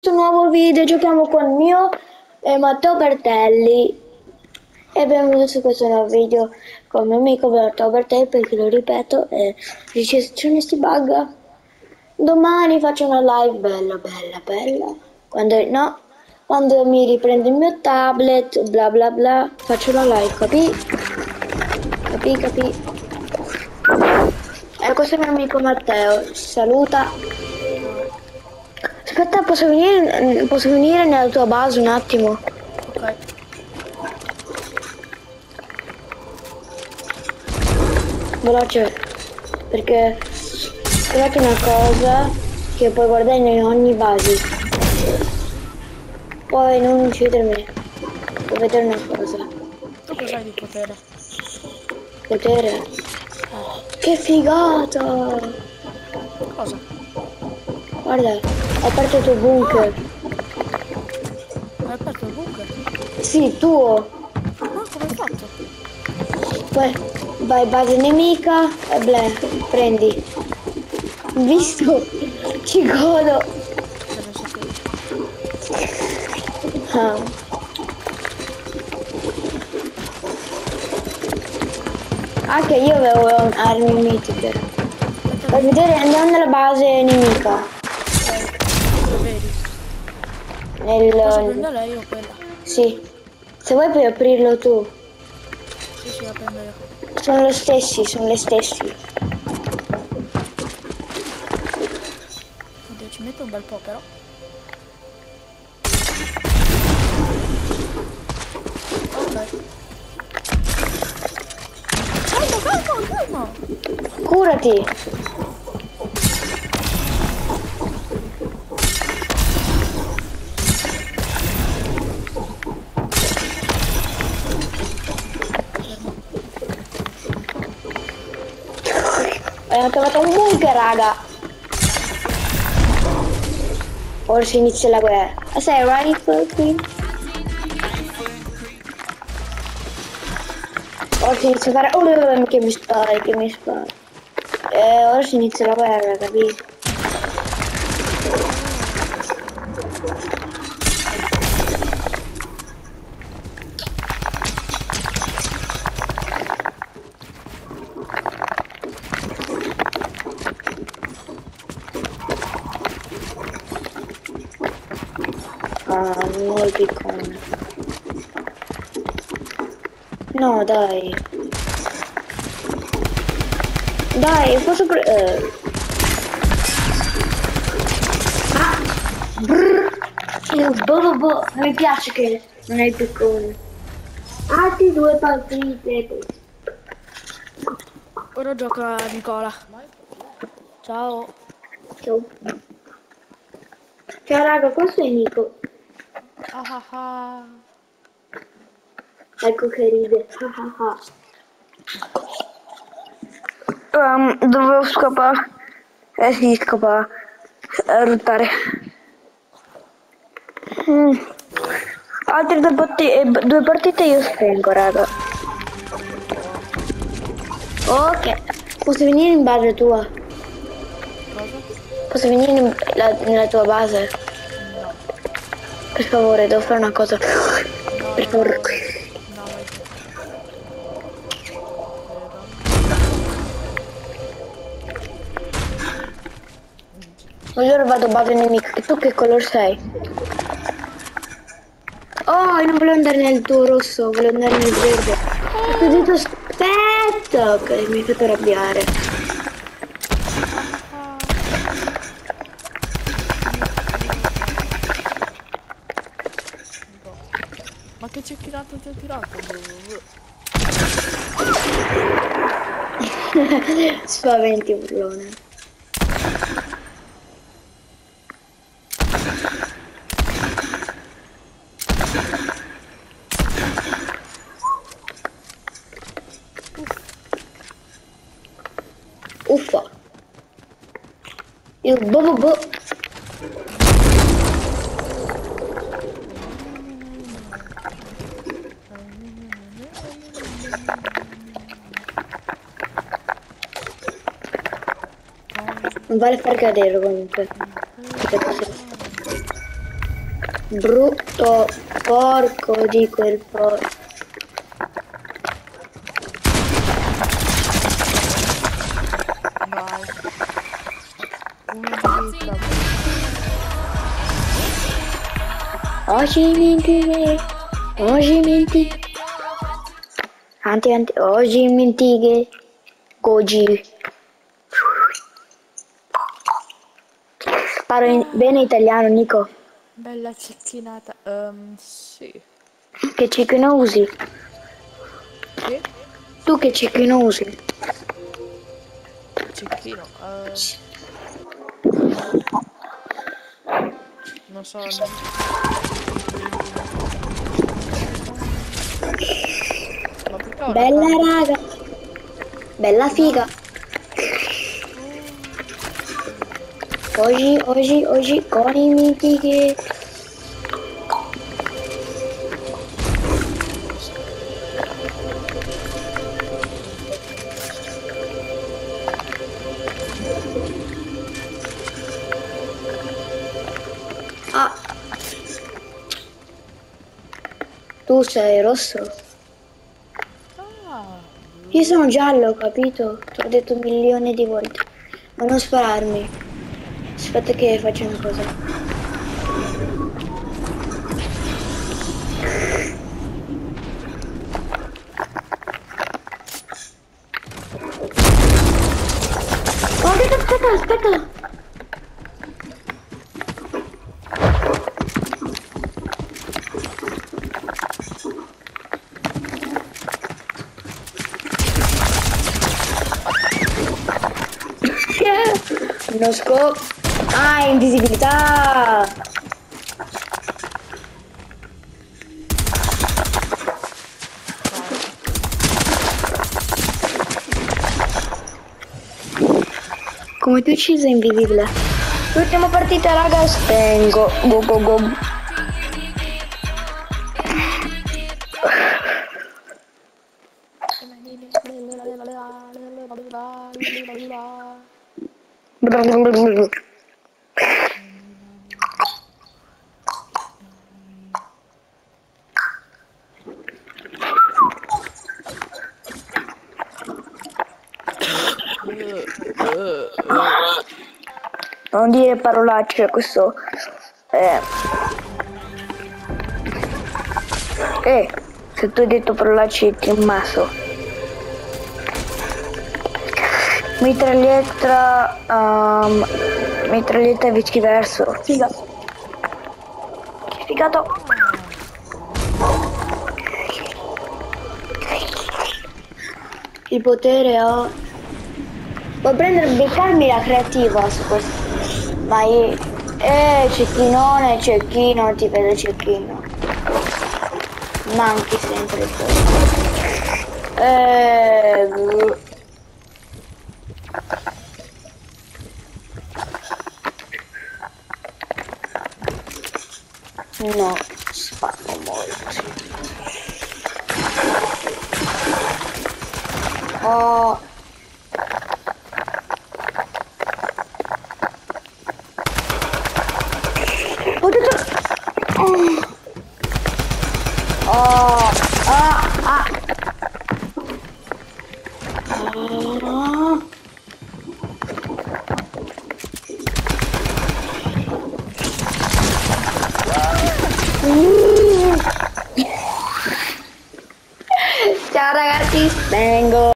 questo nuovo video giochiamo con mio e Matteo Bertelli. E benvenuti su questo nuovo video con mio amico Matteo Bertelli perché lo ripeto e recensione si bugga domani faccio una live bella bella bella. Quando no quando mi riprendo il mio tablet bla bla bla faccio la live capì capì capì e questo è mio amico Matteo. Saluta Aspetta, posso venire, posso venire nella tua base un attimo? Ok. Veloce, perché trovate una cosa che puoi guardare in ogni base. Poi non uccidermi, puoi vedere una cosa. Tu cos'hai di potere? Potere? Che figata! Cosa? Guarda, ho aperto il tuo bunker. Hai aperto il bunker? Sì, tuo. Ma come hai fatto? Poi vai base nemica e ble, prendi. Visto? Ci godo. Ah. Anche io avevo armi mitiche. A vedere, andiamo nella base nemica. Posso Nel... prendere lei o quella? Sì. Se vuoi puoi aprirlo tu. Sì, sì, la prendo io. Sono lo stessi, sono le stessi. Oddio, ci metto un bel po' però. Ok. Calma, calma, calma! Curati. Abbiamo trovato un bunker, raga. Ora si inizia la guerra. Ah, Sei rifle qui? Ora si inizia a fare... Oh, che mi spara, che mi spara. Eh, ora si inizia la guerra, capito? Ah, nuovo il piccone. No, dai. Dai, posso pre... eh. Ah! Brrr. Il boh boh, mi piace che non è il piccone. Altri due partite. Ora gioca Nicola. Ciao. Ciao. Ciao raga, questo è Nico. Ah ah ah. Ecco che ride. um, dovevo scappare. Eh sì, scappare. A ruttare. Mm. Altre due, partite, due partite io spengo, raga. Ok. Posso venire in base tua? Cosa? Posso venire in- la- nella tua base? Per favore, devo fare una cosa. Per favore. No, vai. Allora vado base nemica. E tu che colore sei? Oh, non volevo andare nel tuo rosso, volevo andare nel verde. Ho detto aspetta! Ok, mi hai fatto arrabbiare. Ma che cecchinato ti ho tirato? Spaventi, burlone. Uffa. Il bo bo Non vale far cadere comunque. Brutto porco di quel porco. Oggi mentire, oggi menti. Anti anti, oggi mentighe. Goji. Parlo in- bene italiano, Nico. Bella cecchinata. Ehm, sì. Che cecchino usi? Che? Tu che cecchino usi? Cecchino. ehm, non so. non- Ho Bella una- raga. Bella figa. Oggi, oggi, oggi con i mitiche. Ah. Tu sei rosso? Io sono giallo, capito? Ti ho detto un milione di volte. Ma non spararmi. Aspetta che faccio una cosa. Aspetta, aspetta, aspetta. Uno scopo. Ah, invisibilità. Come ti ucciso invisibile? L'ultima partita, raga, spengo. Go go go. Non dire parolacce, questo... Eh. Eh, se tu hai detto parolacce ti ammazzo. Mitraglietta... Um, mitraglietta e viceversa. Figa. Figato. Il potere ho... Puoi prendere beccarmi la creativa su questo. Ma io... Eh, cecchinone, cecchino, ti vedo cecchino. Manchi sempre. Eh... No, spacco molto. Oh... Oh,